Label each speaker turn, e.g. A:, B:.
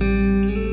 A: Música